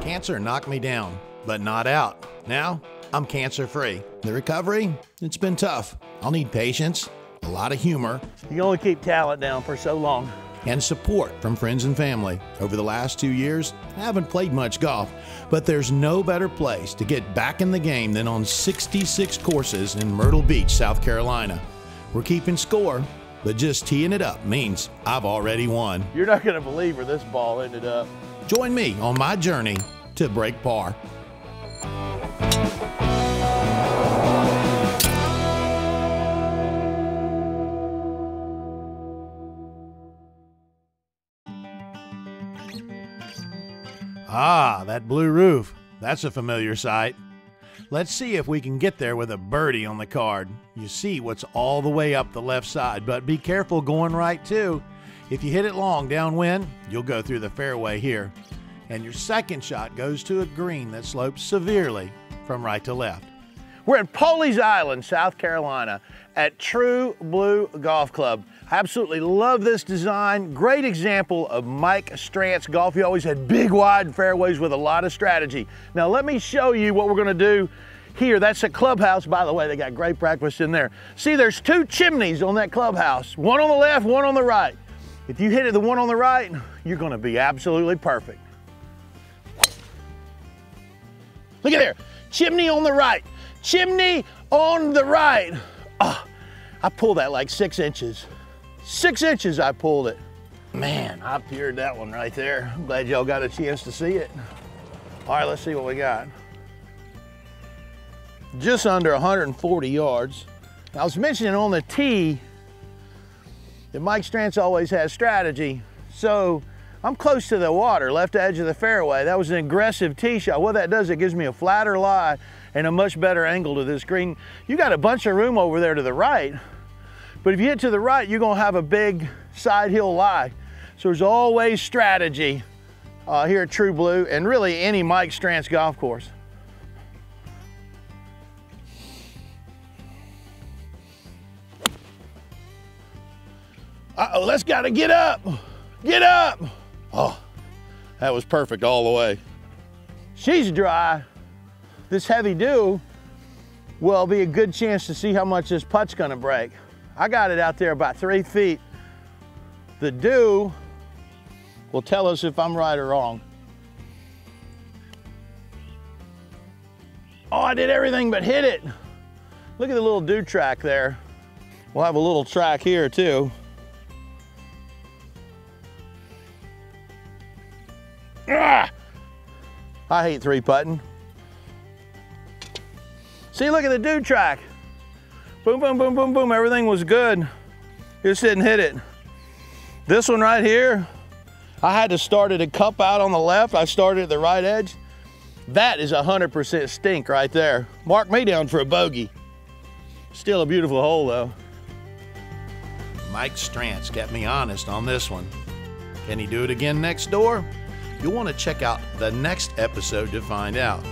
Cancer knocked me down, but not out. Now, I'm cancer free. The recovery, it's been tough. I'll need patience, a lot of humor, You can only keep talent down for so long. and support from friends and family. Over the last two years, I haven't played much golf, but there's no better place to get back in the game than on 66 courses in Myrtle Beach, South Carolina. We're keeping score, but just teeing it up means I've already won. You're not going to believe where this ball ended up. Join me on my journey to break par. Ah, that blue roof. That's a familiar sight. Let's see if we can get there with a birdie on the card. You see what's all the way up the left side, but be careful going right too. If you hit it long downwind, you'll go through the fairway here. And your second shot goes to a green that slopes severely from right to left. We're at Pawleys Island, South Carolina, at True Blue Golf Club. I absolutely love this design. Great example of Mike Strantz golf. He always had big, wide fairways with a lot of strategy. Now, let me show you what we're going to do here. That's a clubhouse, by the way. They got great breakfast in there. See, there's two chimneys on that clubhouse one on the left, one on the right. If you hit it the one on the right, you're going to be absolutely perfect. Look at there. Chimney on the right. Chimney on the right. Oh, I pulled that like six inches. Six inches I pulled it. Man, I peered that one right there. I'm glad y'all got a chance to see it. All right, let's see what we got. Just under 140 yards. I was mentioning on the tee that Mike Strantz always has strategy. So I'm close to the water, left edge of the fairway. That was an aggressive tee shot. What that does, it gives me a flatter lie and a much better angle to this green. You got a bunch of room over there to the right, but if you hit to the right, you're gonna have a big side hill lie. So there's always strategy uh, here at True Blue and really any Mike Strantz golf course. Uh-oh, let's gotta get up. Get up. Oh, that was perfect all the way. She's dry. This heavy dew will be a good chance to see how much this putt's gonna break. I got it out there about three feet. The dew will tell us if I'm right or wrong. Oh, I did everything but hit it. Look at the little dew track there. We'll have a little track here too. I hate three putting. See, look at the dude track. Boom, boom, boom, boom, boom. Everything was good. Just didn't hit it. This one right here, I had to start at a cup out on the left. I started at the right edge. That is 100% stink right there. Mark me down for a bogey. Still a beautiful hole though. Mike Strantz kept me honest on this one. Can he do it again next door? You'll want to check out the next episode to find out.